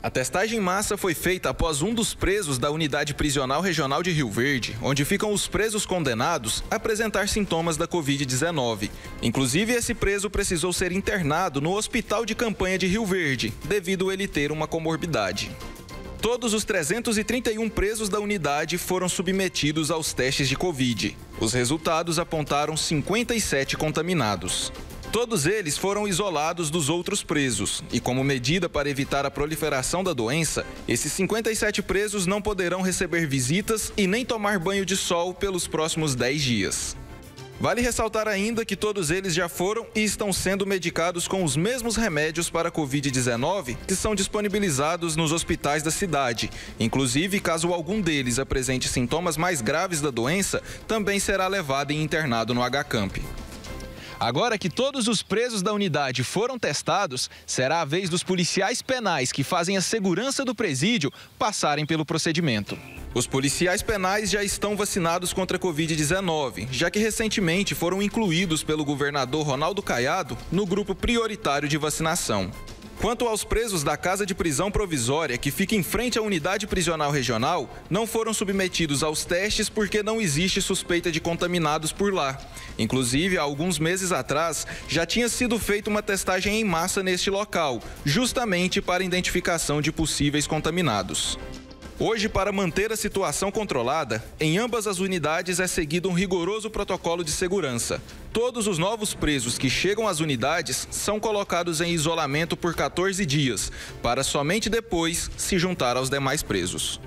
A testagem em massa foi feita após um dos presos da Unidade Prisional Regional de Rio Verde, onde ficam os presos condenados, apresentar sintomas da Covid-19. Inclusive, esse preso precisou ser internado no Hospital de Campanha de Rio Verde, devido ele ter uma comorbidade. Todos os 331 presos da unidade foram submetidos aos testes de Covid. Os resultados apontaram 57 contaminados. Todos eles foram isolados dos outros presos e, como medida para evitar a proliferação da doença, esses 57 presos não poderão receber visitas e nem tomar banho de sol pelos próximos 10 dias. Vale ressaltar ainda que todos eles já foram e estão sendo medicados com os mesmos remédios para a Covid-19 que são disponibilizados nos hospitais da cidade. Inclusive, caso algum deles apresente sintomas mais graves da doença, também será levado e internado no HCamp. Agora que todos os presos da unidade foram testados, será a vez dos policiais penais que fazem a segurança do presídio passarem pelo procedimento. Os policiais penais já estão vacinados contra a Covid-19, já que recentemente foram incluídos pelo governador Ronaldo Caiado no grupo prioritário de vacinação. Quanto aos presos da casa de prisão provisória, que fica em frente à unidade prisional regional, não foram submetidos aos testes porque não existe suspeita de contaminados por lá. Inclusive, há alguns meses atrás, já tinha sido feita uma testagem em massa neste local, justamente para identificação de possíveis contaminados. Hoje, para manter a situação controlada, em ambas as unidades é seguido um rigoroso protocolo de segurança. Todos os novos presos que chegam às unidades são colocados em isolamento por 14 dias, para somente depois se juntar aos demais presos.